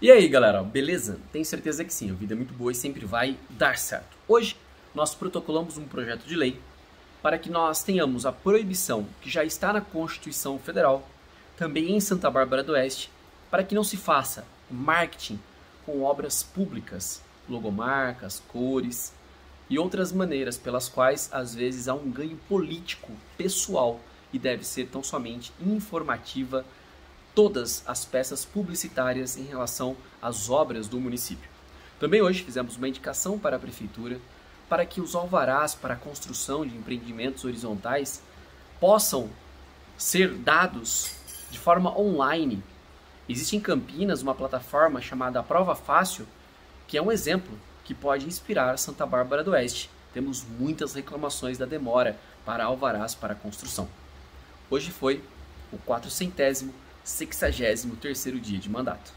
E aí, galera, beleza? Tenho certeza que sim, a vida é muito boa e sempre vai dar certo. Hoje, nós protocolamos um projeto de lei para que nós tenhamos a proibição que já está na Constituição Federal, também em Santa Bárbara do Oeste, para que não se faça marketing com obras públicas, logomarcas, cores e outras maneiras pelas quais às vezes há um ganho político pessoal e deve ser tão somente informativa todas as peças publicitárias em relação às obras do município. Também hoje fizemos uma indicação para a prefeitura para que os alvarás para a construção de empreendimentos horizontais possam ser dados de forma online. Existe em Campinas uma plataforma chamada Prova Fácil, que é um exemplo que pode inspirar Santa Bárbara do Oeste. Temos muitas reclamações da demora para alvarás para construção. Hoje foi o quatrocentésimo 63º dia de mandato.